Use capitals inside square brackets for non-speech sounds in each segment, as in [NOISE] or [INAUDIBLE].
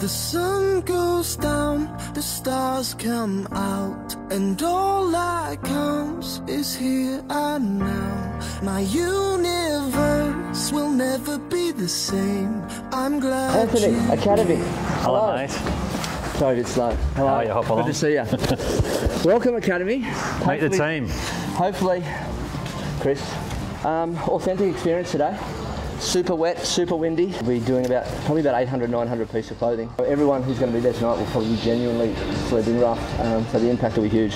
The sun goes down, the stars come out, and all that counts is here and now. My universe will never be the same. I'm glad Anthony, you Academy. Hello, mate. Sorry, a bit slow. Hello. How are you? Hop Good to see you. [LAUGHS] Welcome, Academy. Meet the team. Hopefully, Chris, um, authentic experience today. Super wet, super windy. We're doing about probably about 800, 900 pieces of clothing. Everyone who's going to be there tonight will probably be genuinely sledding rough, um, so the impact will be huge.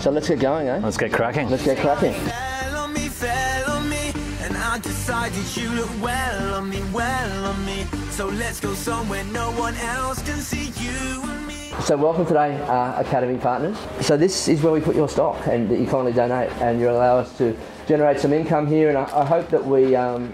So let's get going, eh? Let's get cracking. Let's get cracking. fell on me, fell on me, and I decided you look well on me, well on me. So let's go somewhere no one else can see you and me. So welcome today, uh, Academy partners. So this is where we put your stock and that you kindly donate and you allow us to generate some income here and I, I hope that we um,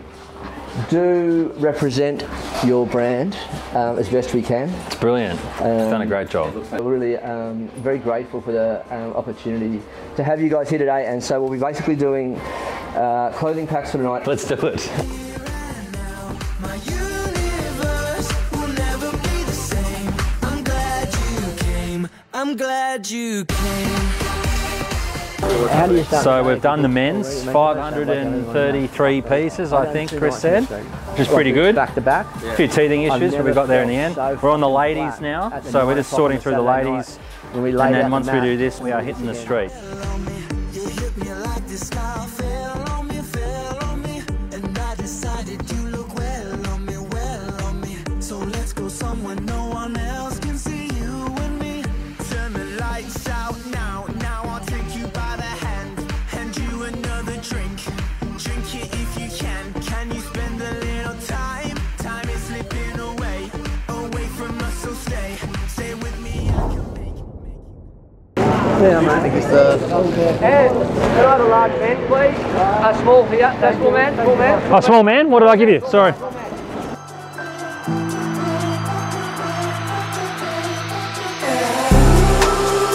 do represent your brand um, as best we can. It's brilliant. It's done a great job. We're really um, very grateful for the um, opportunity to have you guys here today and so we'll be basically doing uh, clothing packs for tonight. Let's do it. My universe will never be the same. I'm glad you came. So we've done the men's, 533 pieces, I think Chris said, which is pretty good. Back to back. A few teething issues, but we got there in the end. We're on the ladies now, so we're just sorting through the ladies. When we lay And then once we do this, we are hitting the street. Yeah, mate. It's the. And can I have a large man, please? A small here, a small man, small man. Oh, small man, what did I give you? Sorry.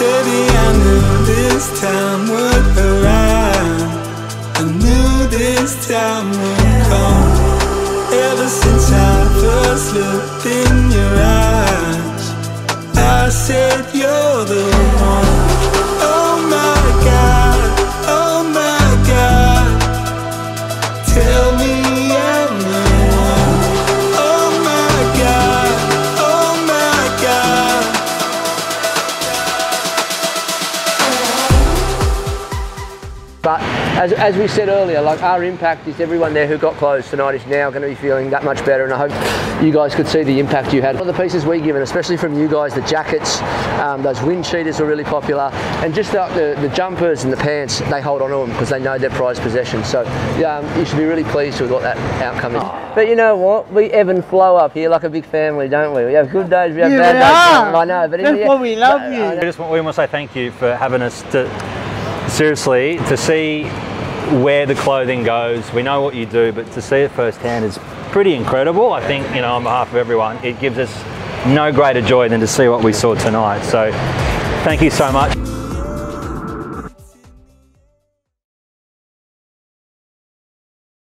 Baby, I knew this time would arrive. I knew this time would come. Ever since I first looked in your eyes, I said you're the But as, as we said earlier, like our impact is everyone there who got clothes tonight is now going to be feeling that much better. And I hope you guys could see the impact you had. All the pieces we given, especially from you guys, the jackets, um, those wind cheaters were really popular, and just the, the, the jumpers and the pants, they hold on to them because they know they're prized possessions. So yeah, um, you should be really pleased with what that outcome is. But you know what? We ebb and flow up here like a big family, don't we? We have good days, we have Yeah, bad we days. are. I know, but That's the- why we love but, you. uh, We just want, we want to say thank you for having us to, seriously, to see where the clothing goes. We know what you do, but to see it firsthand is pretty incredible. I think, you know, on behalf of everyone, it gives us no greater joy than to see what we saw tonight. So thank you so much.